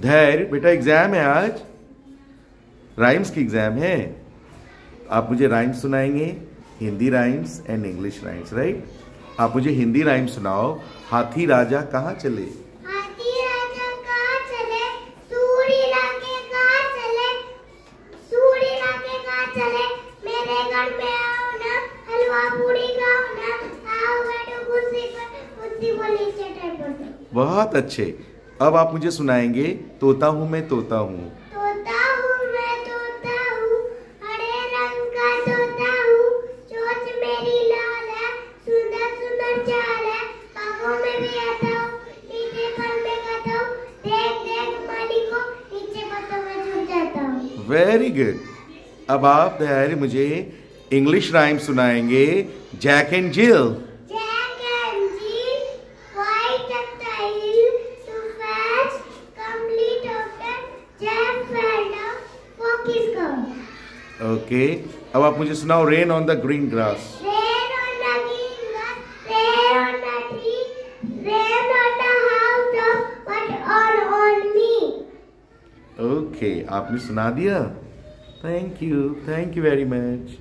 धैर्य बेटा एग्ज़ाम है आज। राइम्स की एग्ज़ाम है। आप मुझे rhymes सुनाएँगे Hindi rhymes and English rhymes right आप मुझे हिंदी राइम्स सुनाओ। हाथी राजा कहाँ चले? हाथी राजा कहाँ चले? सूर इलाके कहाँ चले? सूर इलाके कहाँ चले? मेरे घर में आओ ना हलवा पूरी खाओ ना। आओ बैठो कुर्सी पर कुर्सी को नीचे टेबल पर बहुत अच्छे। अब आप मुझे सुनाएँगे तोता हूँ मैं तोता हूँ। तोता हूँ मैं तोता हूँ हरे रंग का तोता हूँ। चोंच मेरी लाल है सुंदर सुंदर चाल है। बागों में भी आता हूँ नीचे पर मैं खाता हूँ। देख देख मालिक को नीचे पत्तों में छुप जाता हूँ। वेरी गुड अब आप मुझे इंग्लिश राइम सुनाएँगे जैक एंड जिल ओके अब आप मुझे सुनाओ rain on the green grass Rain on the green grass, rain on the tree, rain on the house top, but all on me. Okay आपने सुना दिया thank you thank you very much